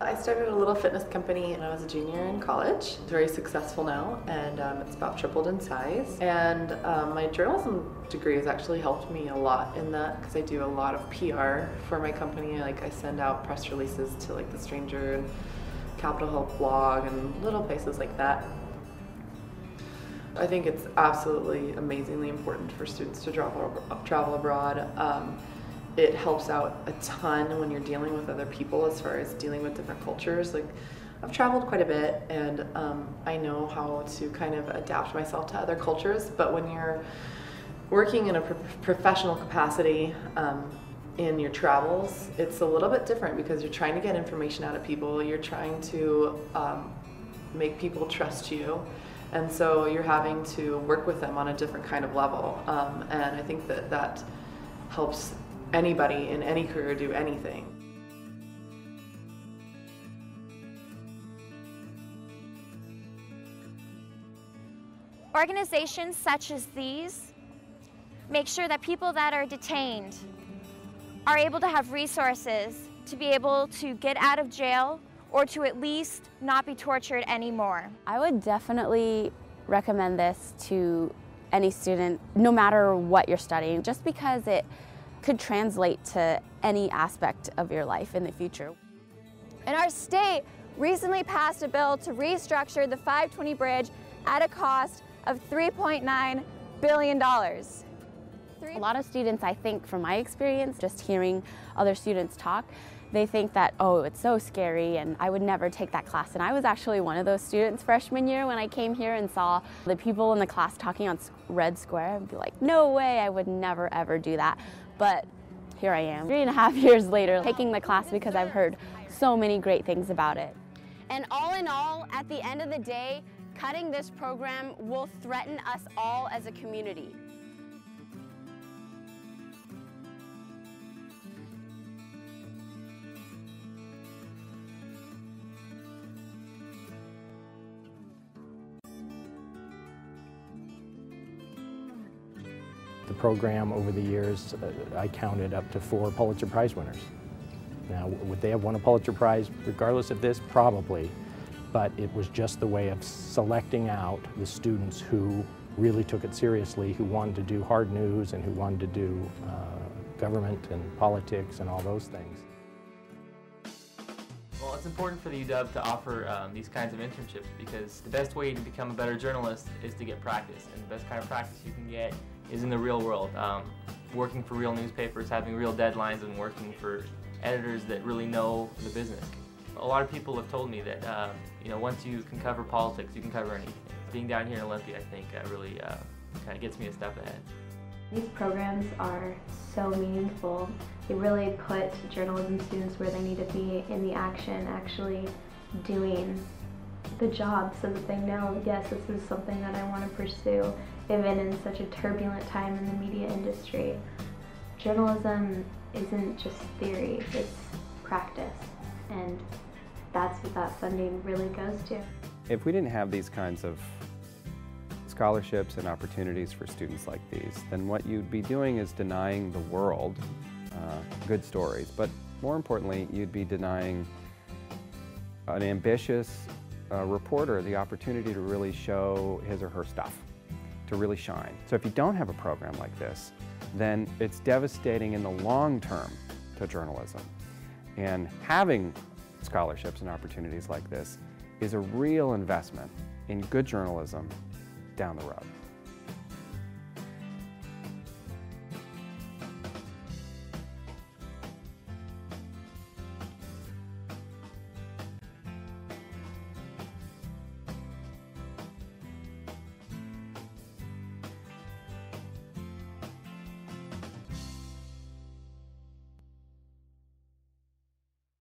I started a little fitness company when I was a junior in college. It's very successful now, and um, it's about tripled in size. And um, my journalism degree has actually helped me a lot in that because I do a lot of PR for my company. Like I send out press releases to like The Stranger and Capitol Hill blog and little places like that. I think it's absolutely amazingly important for students to travel travel abroad. Um, it helps out a ton when you're dealing with other people as far as dealing with different cultures. Like I've traveled quite a bit and um, I know how to kind of adapt myself to other cultures, but when you're working in a pro professional capacity um, in your travels, it's a little bit different because you're trying to get information out of people, you're trying to um, make people trust you. And so you're having to work with them on a different kind of level. Um, and I think that that helps anybody in any career do anything. Organizations such as these make sure that people that are detained are able to have resources to be able to get out of jail or to at least not be tortured anymore. I would definitely recommend this to any student, no matter what you're studying, just because it could translate to any aspect of your life in the future. And our state recently passed a bill to restructure the 520 bridge at a cost of $3.9 billion. A lot of students, I think, from my experience, just hearing other students talk, they think that, oh, it's so scary and I would never take that class. And I was actually one of those students freshman year when I came here and saw the people in the class talking on Red Square. I'd be like, no way, I would never ever do that. But here I am, three and a half years later, taking the class because I've heard so many great things about it. And all in all, at the end of the day, cutting this program will threaten us all as a community. The program over the years, uh, I counted up to four Pulitzer Prize winners. Now, would they have won a Pulitzer Prize regardless of this? Probably. But it was just the way of selecting out the students who really took it seriously, who wanted to do hard news and who wanted to do uh, government and politics and all those things. It's important for the UW to offer um, these kinds of internships because the best way to become a better journalist is to get practice. And the best kind of practice you can get is in the real world. Um, working for real newspapers, having real deadlines, and working for editors that really know the business. A lot of people have told me that um, you know once you can cover politics, you can cover anything. Being down here in Olympia, I think, uh, really uh, kind of gets me a step ahead. These programs are so meaningful. They really put journalism students where they need to be in the action, actually doing the job so that they know, yes, this is something that I want to pursue, even in such a turbulent time in the media industry. Journalism isn't just theory, it's practice, and that's what that funding really goes to. If we didn't have these kinds of scholarships and opportunities for students like these, then what you'd be doing is denying the world uh, good stories, but more importantly, you'd be denying an ambitious uh, reporter the opportunity to really show his or her stuff, to really shine. So if you don't have a program like this, then it's devastating in the long term to journalism. And having scholarships and opportunities like this is a real investment in good journalism down the road.